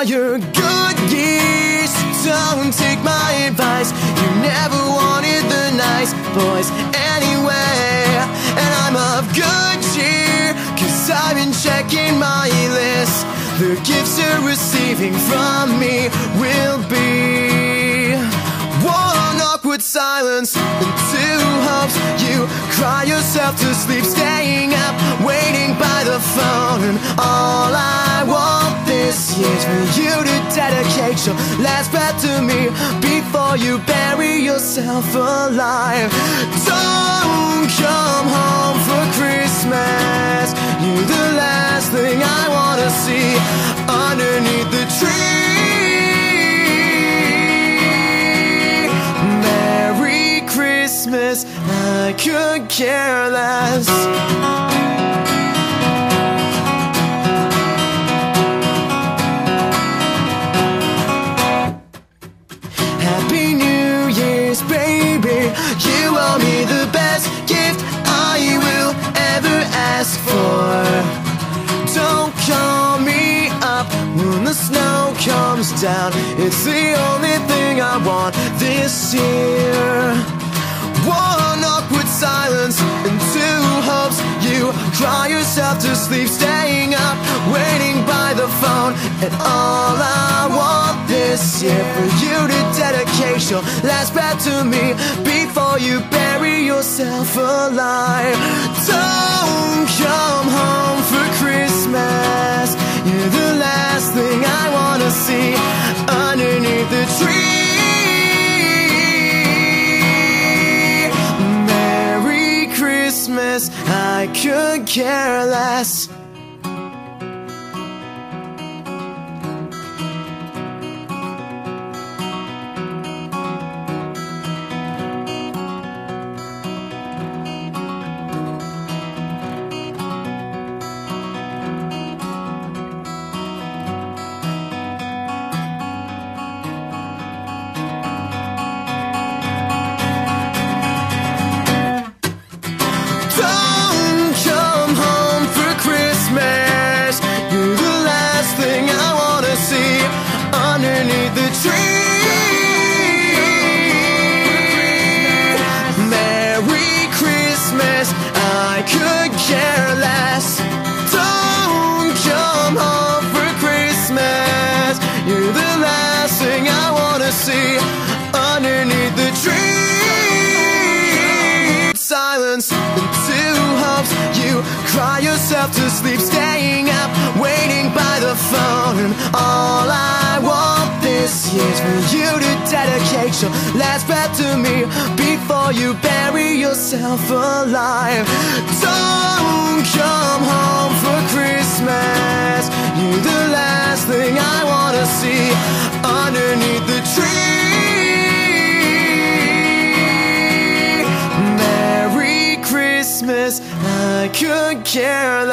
all your good years Don't take my advice. You never wanted the nice boys anyway. And I'm of good cheer Cause I've been checking my list. The gifts you're receiving from me will be One awkward silence and two hopes. You cry yourself to sleep Staying up, waiting by the phone. And all this year is for you to dedicate your last breath to me before you bury yourself alive. Don't come home for Christmas. You're the last thing I wanna see underneath the tree. Merry Christmas, I could care less. Down. It's the only thing I want this year. One awkward silence and two hopes. You cry yourself to sleep, staying up, waiting by the phone. And all I want this year for you to dedicate your last breath to me before you bury yourself alive. Don't come could care less. Tree. Merry Christmas, I could care less. Don't come home for Christmas. You're the last thing I wanna see underneath the tree silence and two hopes. You cry yourself to sleep, staying up, waiting by the phone. All I want dedicate your last breath to me before you bury yourself alive. Don't come home for Christmas. You're the last thing I wanna see underneath the tree. Merry Christmas, I could care